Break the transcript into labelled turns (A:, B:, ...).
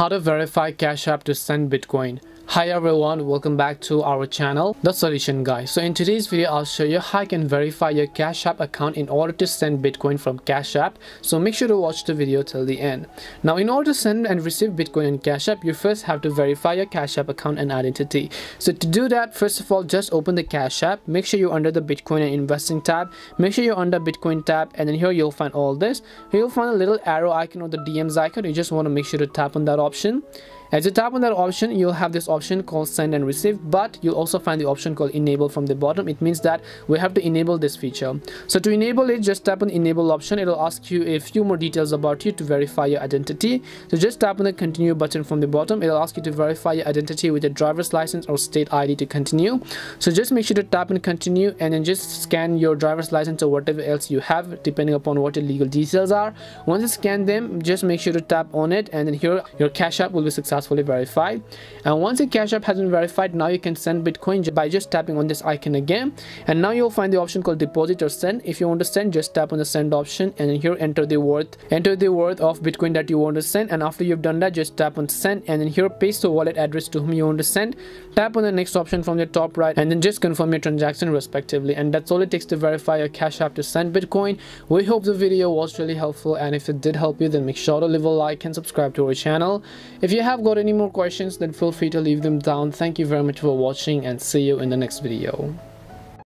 A: How to verify Cash App to send Bitcoin. Hi everyone, welcome back to our channel, The Solution Guy. So in today's video, I'll show you how you can verify your Cash App account in order to send Bitcoin from Cash App. So make sure to watch the video till the end. Now in order to send and receive Bitcoin in Cash App, you first have to verify your Cash App account and identity. So to do that, first of all, just open the Cash App. Make sure you're under the Bitcoin and Investing tab. Make sure you're under Bitcoin tab and then here you'll find all this. Here you'll find a little arrow icon or the DMs icon. You just want to make sure to tap on that option as you tap on that option, you'll have this option called send and receive, but you'll also find the option called enable from the bottom. It means that we have to enable this feature. So to enable it, just tap on enable option. It'll ask you a few more details about you to verify your identity. So just tap on the continue button from the bottom. It'll ask you to verify your identity with a driver's license or state ID to continue. So just make sure to tap on continue and then just scan your driver's license or whatever else you have depending upon what your legal details are. Once you scan them, just make sure to tap on it and then here your cash app will be successfully verified and once your cash app has been verified. Now you can send bitcoin by just tapping on this icon again. And now you'll find the option called deposit or send. If you want to send just tap on the send option and here enter the worth enter the worth of bitcoin that you want to send. And after you've done that just tap on send and then here paste the wallet address to whom you want to send. Tap on the next option from the top right and then just confirm your transaction respectively. And that's all it takes to verify your cash app to send bitcoin. We hope the video was really helpful. And if it did help you then make sure to leave a like and subscribe to our channel. If you have got any more questions then feel free to leave them down. Thank you very much for watching and see you in the next video